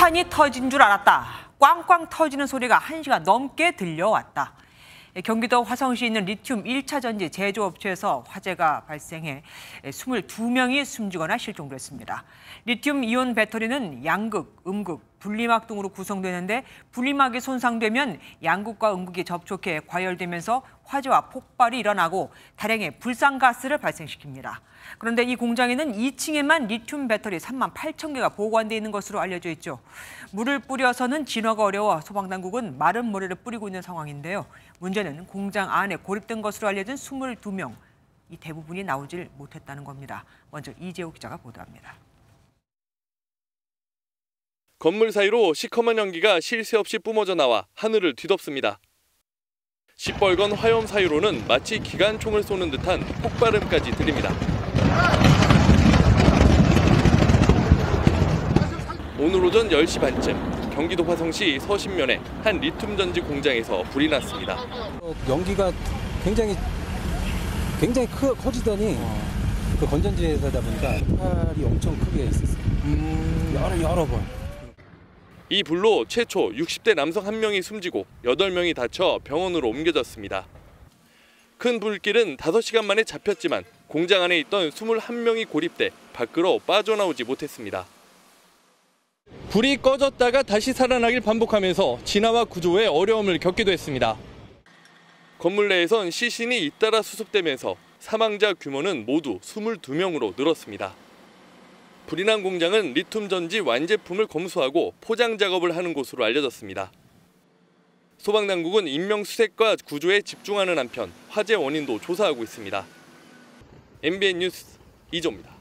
폭탄이 터진 줄 알았다. 꽝꽝 터지는 소리가 한시간 넘게 들려왔다. 경기도 화성시에 있는 리튬 1차 전지 제조업체에서 화재가 발생해 22명이 숨지거나 실종됐습니다. 리튬 이온 배터리는 양극, 음극, 분리막 등으로 구성되는데 분리막이 손상되면 양극과 음극이 접촉해 과열되면서 화재와 폭발이 일어나고 다량의 불상가스를 발생시킵니다. 그런데 이 공장에는 2층에만 리튬 배터리 3만 8천 개가 보관돼 있는 것으로 알려져 있죠. 물을 뿌려서는 진화가 어려워 소방당국은 마른 모래를 뿌리고 있는 상황인데요. 문제는 공장 안에 고립된 것으로 알려진 22명. 이 대부분이 나오질 못했다는 겁니다. 먼저 이재호 기자가 보도합니다. 건물 사이로 시커먼 연기가 쉴 새 없이 뿜어져 나와 하늘을 뒤덮습니다. 시뻘건 화염 사이로는 마치 기관총을 쏘는 듯한 폭발음까지 들립니다. 오늘 오전 10시 반쯤 경기도 화성시 서신면의 한 리튬 전지 공장에서 불이 났습니다. 어, 연기가 굉장히 굉장히 크, 커지더니 그 건전지에서다 보니까 폭발이 엄청 크게 있었어요. 여러 여러 번. 이 불로 최초 60대 남성 한 명이 숨지고 8명이 다쳐 병원으로 옮겨졌습니다. 큰 불길은 5시간 만에 잡혔지만 공장 안에 있던 21명이 고립돼 밖으로 빠져나오지 못했습니다. 불이 꺼졌다가 다시 살아나길 반복하면서 진화와 구조에 어려움을 겪기도 했습니다. 건물 내에선 시신이 잇따라 수습되면서 사망자 규모는 모두 22명으로 늘었습니다. 불이 난 공장은 리튬 전지 완제품을 검수하고 포장 작업을 하는 곳으로 알려졌습니다. 소방당국은 인명 수색과 구조에 집중하는 한편 화재 원인도 조사하고 있습니다. MBN 뉴스 이조입니다.